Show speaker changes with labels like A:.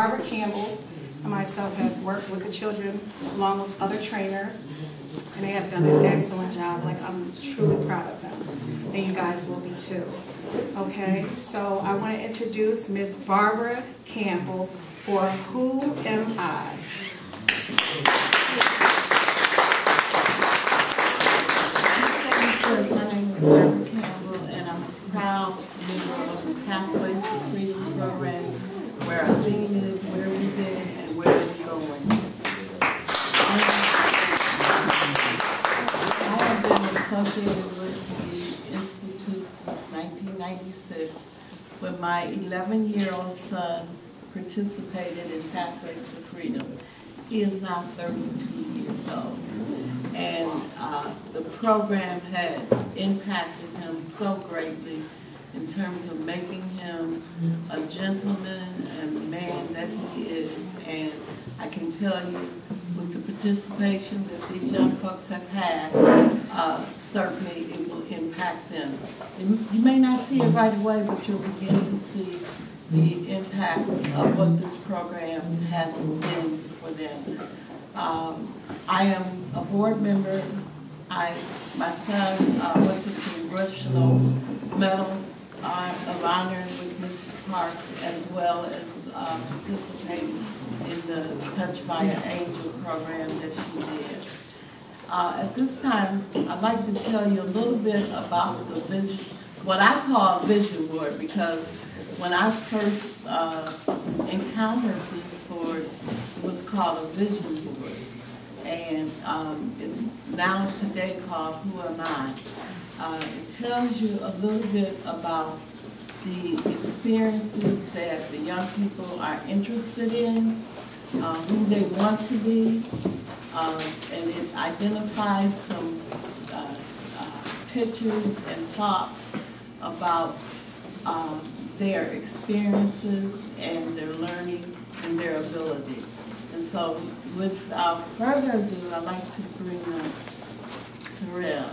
A: Barbara Campbell and myself have worked with the children along with other trainers, and they have done an excellent job. Like, I'm truly proud of them, and you guys will be too. Okay, so I want to introduce Miss Barbara Campbell for Who Am I?
B: Barbara Campbell, and I'm a proud member of Pathways to Freedom program, where our theme is where we've been and where we're going. I associated with the Institute since 1996, when my 11-year-old son participated in Pathways to Freedom. He is now 32 years old. And uh, the program had impacted him so greatly terms of making him a gentleman and man that he is. And I can tell you, with the participation that these young folks have had, uh, certainly it will impact them. And You may not see it right away, but you'll begin to see the impact of what this program has been for them. Um, I am a board member. I, my son, uh, went to the Congressional Medal of Honor with Mrs. Parks as well as, uh, participating in the Touch by an Angel program that she did. Uh, at this time, I'd like to tell you a little bit about the vision, what I call vision board, because when I first, uh, encountered these boards, it was called a vision board. And, um, it's now today called Who Am I? Uh, it tells you a little bit about the experiences that the young people are interested in, uh, who they want to be, um, and it identifies some uh, uh, pictures and thoughts about um, their experiences and their learning and their ability. And so without further ado, I'd like to bring up Terrell.